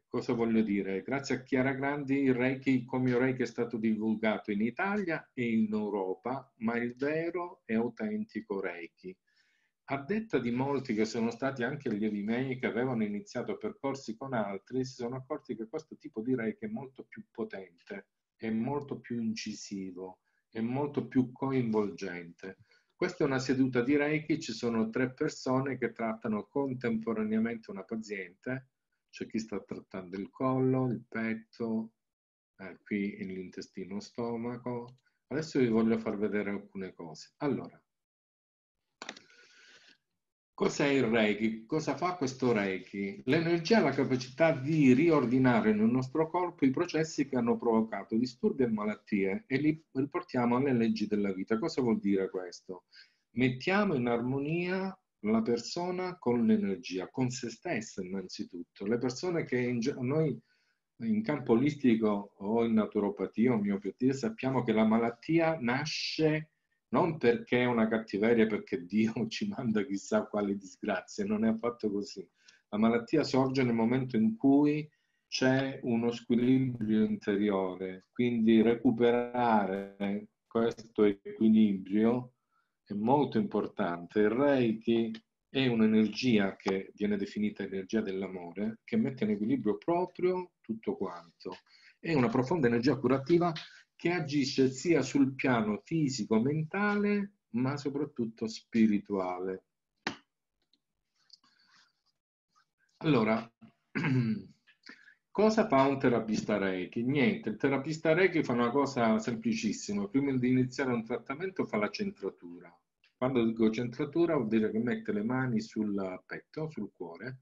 cosa voglio dire? Grazie a Chiara Grandi il Reiki, il Reiki è stato divulgato in Italia e in Europa, ma il vero e autentico Reiki. A detta di molti che sono stati anche allievi miei che avevano iniziato percorsi con altri, si sono accorti che questo tipo di Reiki è molto più potente, è molto più incisivo, è molto più coinvolgente. Questa è una seduta di Reiki, ci sono tre persone che trattano contemporaneamente una paziente c'è chi sta trattando il collo, il petto, eh, qui l'intestino stomaco. Adesso vi voglio far vedere alcune cose. Allora, cos'è il Reiki? Cosa fa questo Reiki? L'energia ha la capacità di riordinare nel nostro corpo i processi che hanno provocato disturbi e malattie e li riportiamo alle leggi della vita. Cosa vuol dire questo? Mettiamo in armonia la persona con l'energia, con se stessa innanzitutto. Le persone che in, noi in campo olistico o in naturopatia o miopatia sappiamo che la malattia nasce non perché è una cattiveria, perché Dio ci manda chissà quali disgrazie, non è affatto così. La malattia sorge nel momento in cui c'è uno squilibrio interiore, quindi recuperare questo equilibrio è molto importante. Il Reiki è un'energia che viene definita energia dell'amore, che mette in equilibrio proprio tutto quanto. È una profonda energia curativa che agisce sia sul piano fisico, mentale, ma soprattutto spirituale. Allora, cosa fa un terapista Reiki? Niente, il terapista Reiki fa una cosa semplicissima. Prima di iniziare un trattamento fa la centratura. Quando dico centratura vuol dire che mette le mani sul petto, sul cuore.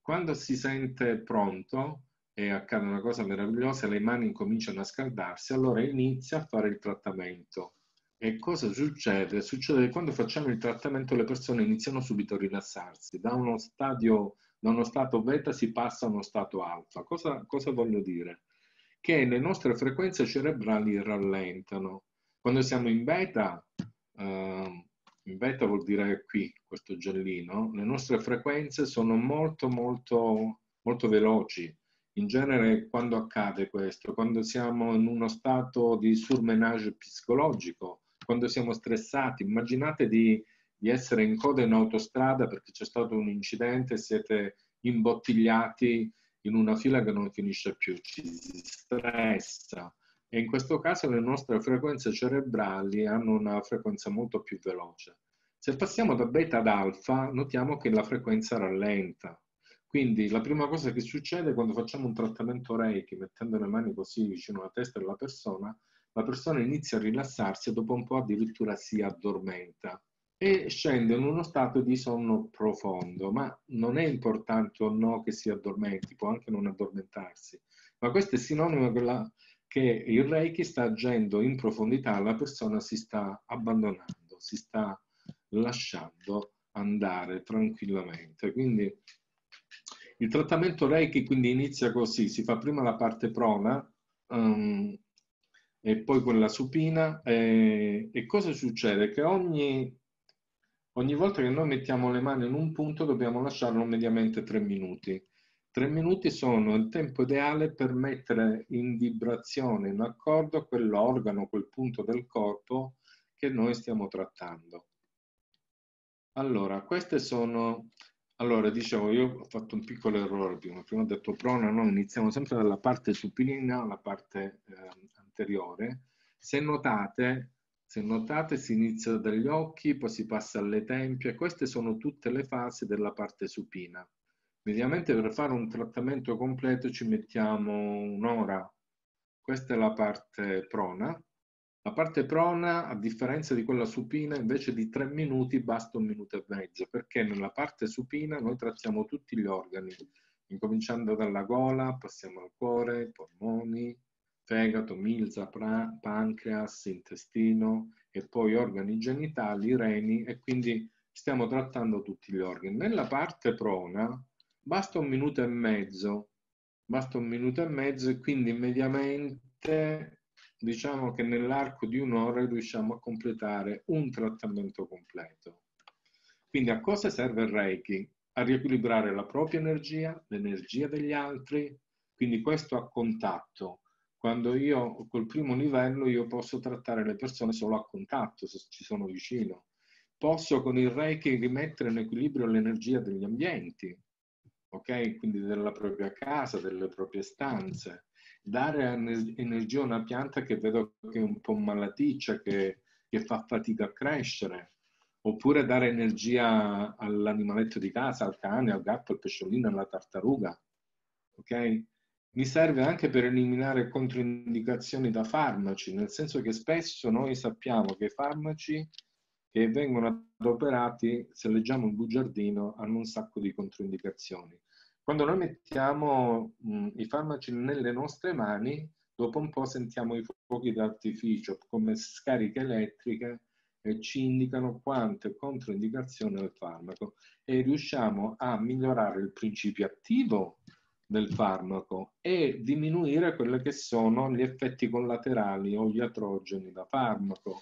Quando si sente pronto e accade una cosa meravigliosa, le mani incominciano a scaldarsi, allora inizia a fare il trattamento. E cosa succede? Succede che quando facciamo il trattamento le persone iniziano subito a rilassarsi, da uno stadio da uno stato beta si passa a uno stato alfa. Cosa, cosa voglio dire? Che le nostre frequenze cerebrali rallentano. Quando siamo in beta, eh, in beta vuol dire qui, questo giallino, le nostre frequenze sono molto, molto, molto veloci. In genere quando accade questo? Quando siamo in uno stato di surmenage psicologico, quando siamo stressati. Immaginate di di essere in coda in autostrada perché c'è stato un incidente e siete imbottigliati in una fila che non finisce più, ci si stressa. E in questo caso le nostre frequenze cerebrali hanno una frequenza molto più veloce. Se passiamo da beta ad alfa, notiamo che la frequenza rallenta. Quindi la prima cosa che succede quando facciamo un trattamento Reiki, mettendo le mani così vicino alla testa della persona, la persona inizia a rilassarsi e dopo un po' addirittura si addormenta e scende in uno stato di sonno profondo, ma non è importante o no che si addormenti, può anche non addormentarsi, ma questo è sinonimo che il Reiki sta agendo in profondità, la persona si sta abbandonando, si sta lasciando andare tranquillamente. Quindi il trattamento Reiki quindi inizia così, si fa prima la parte prona um, e poi quella supina e, e cosa succede? Che ogni Ogni volta che noi mettiamo le mani in un punto dobbiamo lasciarlo mediamente tre minuti. Tre minuti sono il tempo ideale per mettere in vibrazione, in accordo, quell'organo, quel punto del corpo che noi stiamo trattando. Allora, queste sono... Allora, dicevo, io ho fatto un piccolo errore prima. Prima ho detto prona, noi iniziamo sempre dalla parte supinina, la parte eh, anteriore. Se notate, se notate si inizia dagli occhi, poi si passa alle tempie, queste sono tutte le fasi della parte supina. Mediamente per fare un trattamento completo ci mettiamo un'ora. Questa è la parte prona. La parte prona, a differenza di quella supina, invece di tre minuti basta un minuto e mezzo, perché nella parte supina noi trattiamo tutti gli organi, incominciando dalla gola, passiamo al cuore, polmoni, fegato, milza, pancreas, intestino e poi organi genitali, reni e quindi stiamo trattando tutti gli organi. Nella parte prona basta un minuto e mezzo, basta un minuto e mezzo e quindi mediamente diciamo che nell'arco di un'ora riusciamo a completare un trattamento completo. Quindi a cosa serve il Reiki? A riequilibrare la propria energia, l'energia degli altri, quindi questo a contatto quando io col primo livello io posso trattare le persone solo a contatto, se ci sono vicino. Posso con il Reiki rimettere in equilibrio l'energia degli ambienti, ok? Quindi della propria casa, delle proprie stanze. Dare energia a una pianta che vedo che è un po' malaticcia, che, che fa fatica a crescere. Oppure dare energia all'animaletto di casa, al cane, al gatto, al pesciolino, alla tartaruga. Ok? Mi serve anche per eliminare controindicazioni da farmaci, nel senso che spesso noi sappiamo che i farmaci che vengono adoperati, se leggiamo il bugiardino, hanno un sacco di controindicazioni. Quando noi mettiamo mh, i farmaci nelle nostre mani, dopo un po' sentiamo i fuochi d'artificio come scariche elettriche e ci indicano quante controindicazioni ha il farmaco e riusciamo a migliorare il principio attivo del farmaco e diminuire quelli che sono gli effetti collaterali o gli atrogeni da farmaco.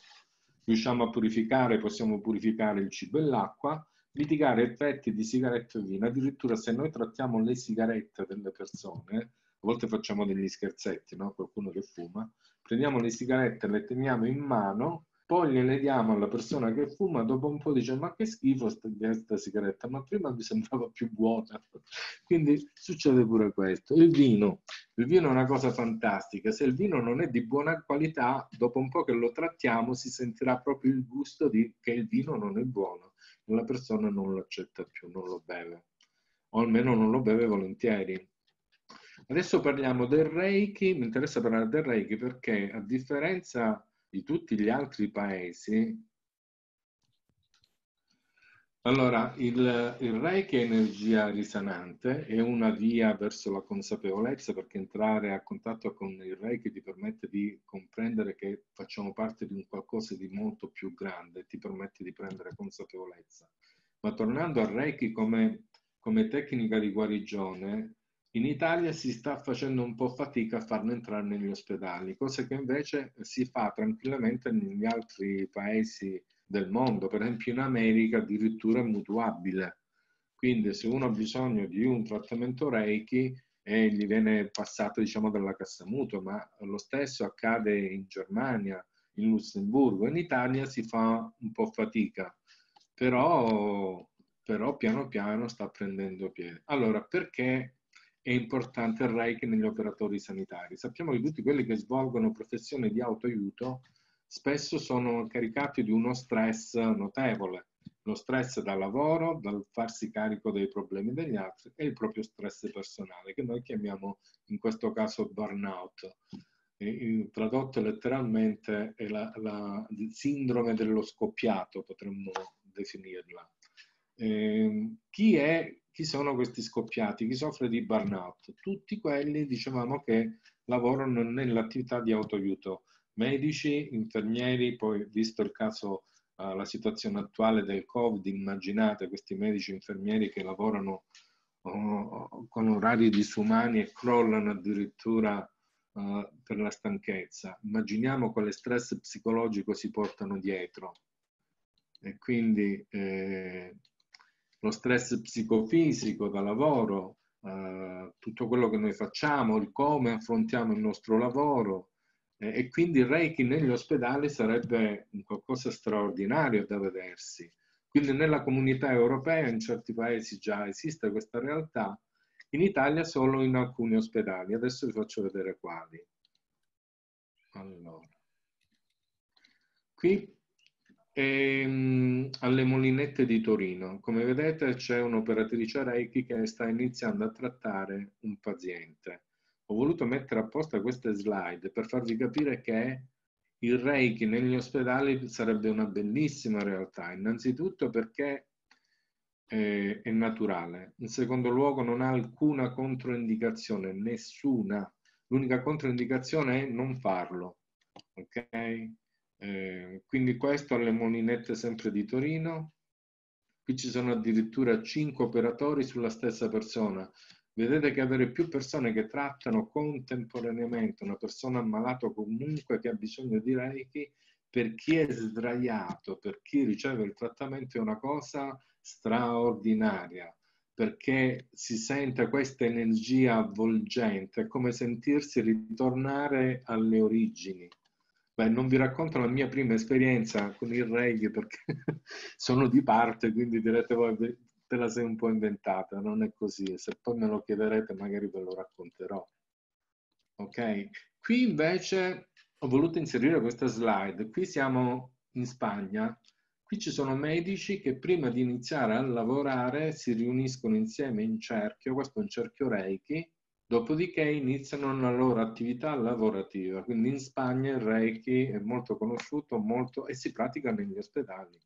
Riusciamo a purificare, possiamo purificare il cibo e l'acqua, mitigare effetti di sigarette e vino. Addirittura se noi trattiamo le sigarette delle persone, a volte facciamo degli scherzetti, no? qualcuno che fuma, prendiamo le sigarette, le teniamo in mano poi gliele diamo alla persona che fuma, dopo un po' dice ma che schifo questa sigaretta, ma prima mi sembrava più buona. Quindi succede pure questo. Il vino, il vino è una cosa fantastica, se il vino non è di buona qualità, dopo un po' che lo trattiamo si sentirà proprio il gusto di che il vino non è buono la persona non lo accetta più, non lo beve, o almeno non lo beve volentieri. Adesso parliamo del Reiki, mi interessa parlare del Reiki perché a differenza di tutti gli altri paesi, allora il, il Reiki è energia risanante, è una via verso la consapevolezza perché entrare a contatto con il Reiki ti permette di comprendere che facciamo parte di un qualcosa di molto più grande, ti permette di prendere consapevolezza. Ma tornando al Reiki come, come tecnica di guarigione, in Italia si sta facendo un po' fatica a farlo entrare negli ospedali, cosa che invece si fa tranquillamente negli altri paesi del mondo, per esempio in America addirittura è mutuabile. Quindi se uno ha bisogno di un trattamento Reiki e gli viene passato diciamo dalla cassa mutua, ma lo stesso accade in Germania, in Lussemburgo, in Italia si fa un po' fatica, però, però piano piano sta prendendo piede. Allora, perché è importante il Reiki negli operatori sanitari. Sappiamo che tutti quelli che svolgono professioni di autoaiuto spesso sono caricati di uno stress notevole, lo stress dal lavoro, dal farsi carico dei problemi degli altri e il proprio stress personale, che noi chiamiamo in questo caso burnout. Tradotto letteralmente è la, la sindrome dello scoppiato, potremmo definirla. Eh, chi è chi sono questi scoppiati? Chi soffre di burnout? Tutti quelli, dicevamo, che lavorano nell'attività di autoaiuto. Medici, infermieri, poi visto il caso, uh, la situazione attuale del Covid, immaginate questi medici infermieri che lavorano uh, con orari disumani e crollano addirittura uh, per la stanchezza. Immaginiamo quale stress psicologico si portano dietro. E quindi eh, lo stress psicofisico da lavoro, eh, tutto quello che noi facciamo, il come affrontiamo il nostro lavoro eh, e quindi il Reiki negli ospedali sarebbe qualcosa straordinario da vedersi. Quindi nella comunità europea in certi paesi già esiste questa realtà, in Italia solo in alcuni ospedali. Adesso vi faccio vedere quali. Allora. Qui e, ehm, alle Molinette di Torino. Come vedete c'è un'operatrice Reiki che sta iniziando a trattare un paziente. Ho voluto mettere apposta queste slide per farvi capire che il Reiki negli ospedali sarebbe una bellissima realtà, innanzitutto perché eh, è naturale, in secondo luogo non ha alcuna controindicazione, nessuna. L'unica controindicazione è non farlo, ok? Eh, quindi questo alle molinette sempre di Torino. Qui ci sono addirittura cinque operatori sulla stessa persona. Vedete che avere più persone che trattano contemporaneamente una persona ammalata comunque che ha bisogno di Reiki, per chi è sdraiato, per chi riceve il trattamento è una cosa straordinaria perché si sente questa energia avvolgente, è come sentirsi ritornare alle origini. Beh, non vi racconto la mia prima esperienza con il reggae perché sono di parte, quindi direte voi te la sei un po' inventata, non è così. Se poi me lo chiederete magari ve lo racconterò. Ok? Qui invece ho voluto inserire questa slide. Qui siamo in Spagna. Qui ci sono medici che prima di iniziare a lavorare si riuniscono insieme in cerchio, questo è un cerchio Reiki, Dopodiché iniziano la loro attività lavorativa, quindi in Spagna il Reiki è molto conosciuto molto, e si pratica negli ospedali.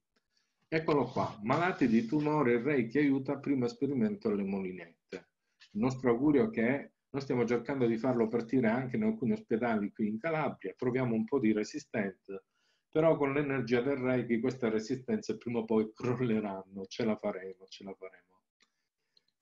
Eccolo qua, malati di tumore il Reiki aiuta primo esperimento alle molinette. Il nostro augurio è che noi stiamo cercando di farlo partire anche in alcuni ospedali qui in Calabria, troviamo un po' di resistenza, però con l'energia del Reiki queste resistenze prima o poi crolleranno, ce la faremo, ce la faremo.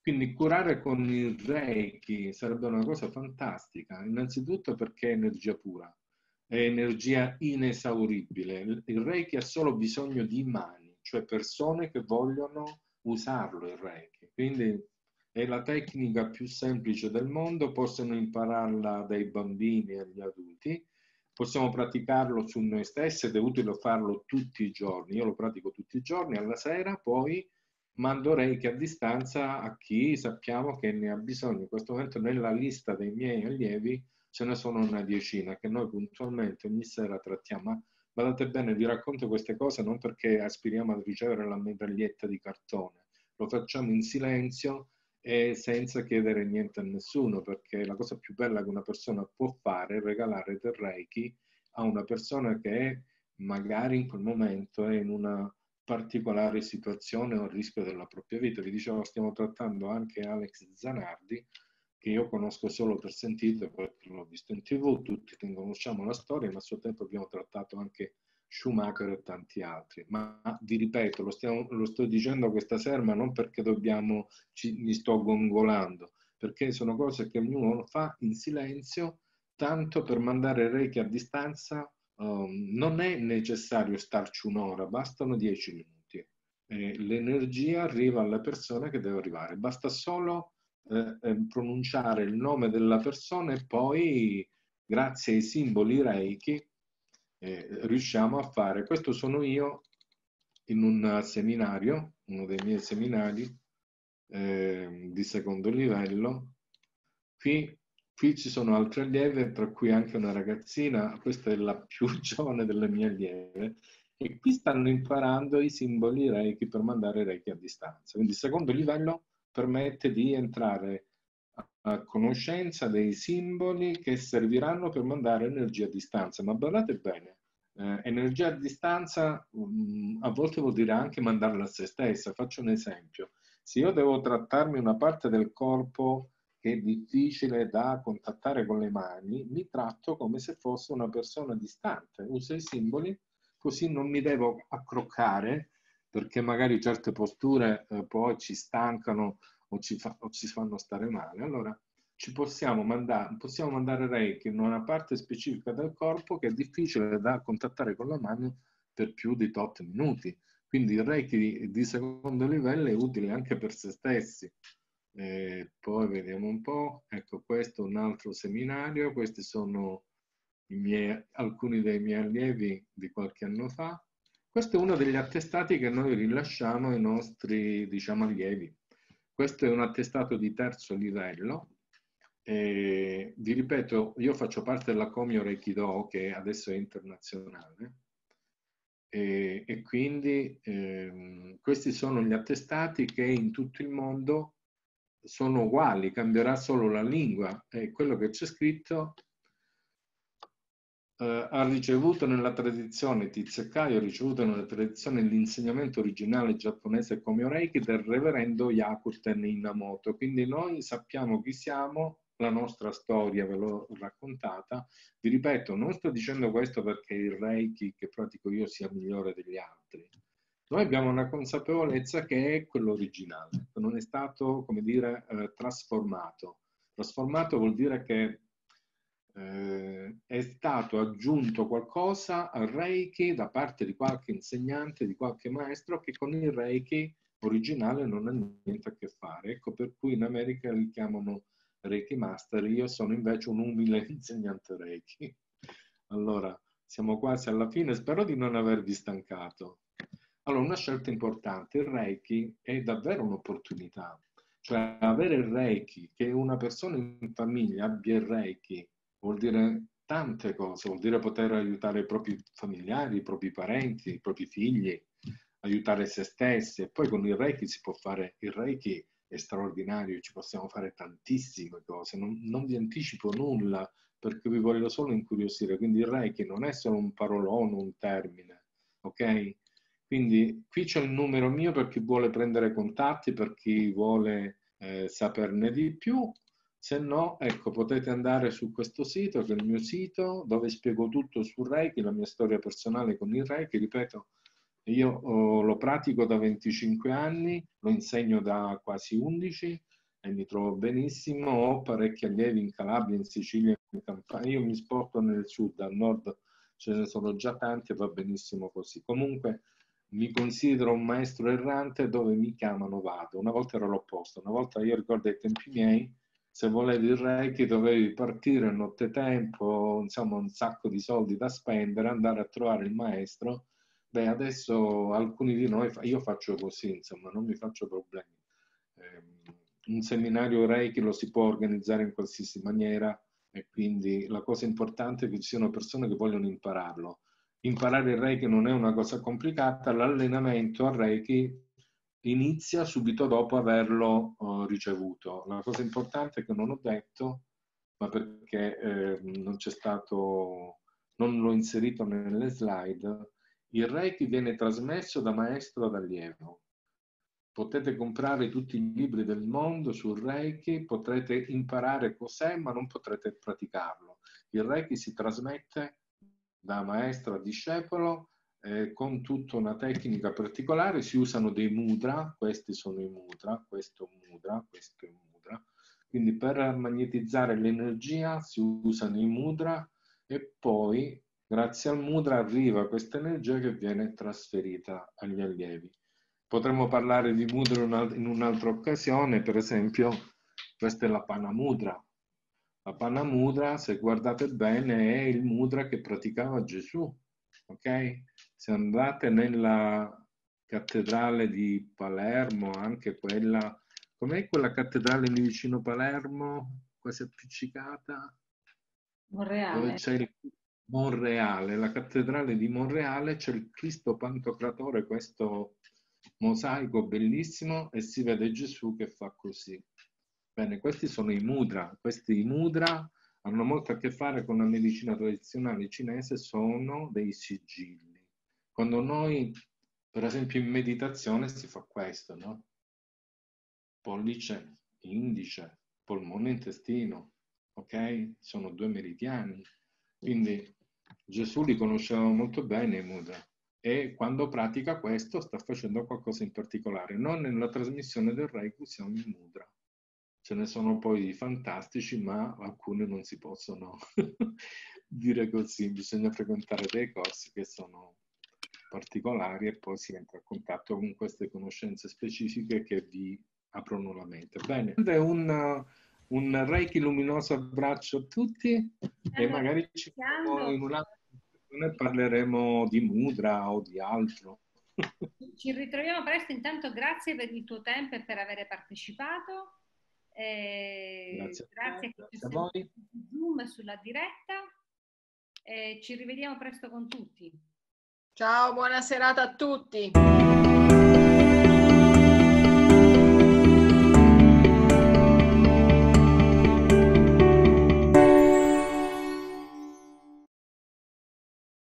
Quindi curare con il Reiki sarebbe una cosa fantastica, innanzitutto perché è energia pura, è energia inesauribile. Il Reiki ha solo bisogno di mani, cioè persone che vogliono usarlo il Reiki. Quindi è la tecnica più semplice del mondo, possono impararla dai bambini agli adulti, possiamo praticarlo su noi stessi ed è utile farlo tutti i giorni. Io lo pratico tutti i giorni, alla sera poi mando Reiki a distanza a chi sappiamo che ne ha bisogno. In questo momento nella lista dei miei allievi ce ne sono una decina che noi puntualmente ogni sera trattiamo. Ma badate bene, vi racconto queste cose non perché aspiriamo a ricevere la medaglietta di cartone, lo facciamo in silenzio e senza chiedere niente a nessuno, perché la cosa più bella che una persona può fare è regalare del Reiki a una persona che magari in quel momento è in una particolare situazione o rischio della propria vita. Vi dicevo, stiamo trattando anche Alex Zanardi, che io conosco solo per sentito, perché l'ho visto in tv, tutti conosciamo la storia, ma a suo tempo abbiamo trattato anche Schumacher e tanti altri. Ma vi ripeto, lo, stiamo, lo sto dicendo questa sera, ma non perché dobbiamo, ci, mi sto gongolando, perché sono cose che ognuno fa in silenzio, tanto per mandare Reiki a distanza um, non è necessario starci un'ora, bastano dieci minuti. Eh, l'energia arriva alla persona che deve arrivare, basta solo eh, eh, pronunciare il nome della persona e poi, grazie ai simboli Reiki, eh, riusciamo a fare. Questo sono io in un seminario, uno dei miei seminari eh, di secondo livello. Qui, qui ci sono altre allieve, tra cui anche una ragazzina, questa è la più giovane delle mie allieve, e qui stanno imparando i simboli Reiki per mandare Reiki a distanza. Quindi il secondo livello permette di entrare a conoscenza dei simboli che serviranno per mandare energia a distanza. Ma guardate bene, eh, energia a distanza um, a volte vuol dire anche mandarla a se stessa. Faccio un esempio. Se io devo trattarmi una parte del corpo che è difficile da contattare con le mani, mi tratto come se fosse una persona distante. Uso i simboli così non mi devo accroccare perché magari certe posture eh, poi ci stancano o ci, fa, o ci fanno stare male. Allora ci possiamo mandare, possiamo mandare Reiki in una parte specifica del corpo che è difficile da contattare con la mano per più di 8 minuti. Quindi il Reiki di, di secondo livello è utile anche per se stessi. E poi vediamo un po', ecco questo è un altro seminario, questi sono miei, alcuni dei miei allievi di qualche anno fa. Questo è uno degli attestati che noi rilasciamo ai nostri, diciamo, allievi. Questo è un attestato di terzo livello. E, vi ripeto, io faccio parte della Comio Reikido, che adesso è internazionale, e, e quindi ehm, questi sono gli attestati che in tutto il mondo sono uguali, cambierà solo la lingua e quello che c'è scritto eh, ha ricevuto nella tradizione Tizekkai, ha ricevuto nella tradizione l'insegnamento originale giapponese come Reiki del reverendo Yakuten Inamoto. Quindi noi sappiamo chi siamo, la nostra storia ve l'ho raccontata. Vi ripeto, non sto dicendo questo perché il Reiki che pratico io sia migliore degli altri. Noi abbiamo una consapevolezza che è quello originale, che non è stato, come dire, eh, trasformato. Trasformato vuol dire che eh, è stato aggiunto qualcosa al Reiki da parte di qualche insegnante, di qualche maestro che con il Reiki originale non ha niente a che fare. Ecco per cui in America li chiamano Reiki Master, io sono invece un umile insegnante Reiki. Allora, siamo quasi alla fine, spero di non avervi stancato. Allora, una scelta importante, il Reiki è davvero un'opportunità, cioè avere il Reiki, che una persona in famiglia abbia il Reiki vuol dire tante cose, vuol dire poter aiutare i propri familiari, i propri parenti, i propri figli, aiutare se stessi. E poi con il Reiki si può fare, il Reiki è straordinario, ci possiamo fare tantissime cose, non, non vi anticipo nulla perché vi voglio solo incuriosire, quindi il Reiki non è solo un parolone, un termine, ok? Quindi qui c'è il numero mio per chi vuole prendere contatti, per chi vuole eh, saperne di più se no, ecco, potete andare su questo sito, che è il mio sito, dove spiego tutto su Reiki, la mia storia personale con il Reiki. Ripeto, io oh, lo pratico da 25 anni, lo insegno da quasi 11 e mi trovo benissimo. Ho parecchi allievi in Calabria, in Sicilia, in Campania. Io mi sporto nel sud, al nord ce ne sono già tanti e va benissimo così. Comunque mi considero un maestro errante dove mi chiamano vado. Una volta ero l'opposto, una volta io ricordo ai tempi miei se volevi il Reiki dovevi partire nottetempo, insomma un sacco di soldi da spendere, andare a trovare il maestro. Beh, adesso alcuni di noi, io faccio così, insomma, non mi faccio problemi. Eh, un seminario Reiki lo si può organizzare in qualsiasi maniera e quindi la cosa importante è che ci siano persone che vogliono impararlo. Imparare il Reiki non è una cosa complicata, l'allenamento al Reiki inizia subito dopo averlo uh, ricevuto. La cosa importante che non ho detto, ma perché eh, non c'è stato, non l'ho inserito nelle slide, il Reiki viene trasmesso da maestro ad allievo. Potete comprare tutti i libri del mondo sul Reiki, potrete imparare cos'è, ma non potrete praticarlo. Il Reiki si trasmette da maestro a discepolo eh, con tutta una tecnica particolare, si usano dei mudra, questi sono i mudra, questo mudra, questo è un mudra, quindi per magnetizzare l'energia si usano i mudra e poi grazie al mudra arriva questa energia che viene trasferita agli allievi. Potremmo parlare di mudra in un'altra occasione, per esempio questa è la Panamudra. La Panamudra, se guardate bene, è il mudra che praticava Gesù, ok? se andate nella cattedrale di Palermo, anche quella, com'è quella cattedrale lì vicino Palermo, quasi appiccicata? Monreale. Dove c'è il Monreale, la cattedrale di Monreale, c'è il Cristo Pantocratore, questo mosaico bellissimo, e si vede Gesù che fa così. Bene, questi sono i mudra. Questi mudra hanno molto a che fare con la medicina tradizionale cinese, sono dei sigilli. Quando noi, per esempio in meditazione, si fa questo, no? Pollice, indice, polmone, intestino, ok? Sono due meridiani. Quindi Gesù li conosceva molto bene i mudra e quando pratica questo sta facendo qualcosa in particolare. Non nella trasmissione del Reiki usiamo i mudra. Ce ne sono poi fantastici, ma alcuni non si possono dire così. Bisogna frequentare dei corsi che sono particolari e poi si entra a contatto con queste conoscenze specifiche che vi aprono la mente. Bene, un, un Reiki luminoso abbraccio a tutti e magari ci in un'altra ne parleremo di mudra o di altro. Ci ritroviamo presto, intanto grazie per il tuo tempo e per aver partecipato. Eh, grazie, grazie, grazie a voi. Zoom sulla diretta. Eh, ci rivediamo presto con tutti. Ciao, buona serata a tutti.